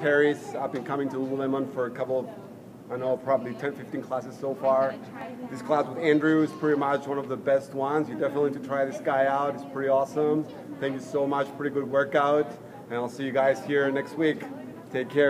Harris. I've been coming to Lululemon for a couple of, I know, probably 10, 15 classes so far. This class with Andrew is pretty much one of the best ones. You definitely need to try this guy out. It's pretty awesome. Thank you so much. Pretty good workout. And I'll see you guys here next week. Take care.